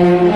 Amen.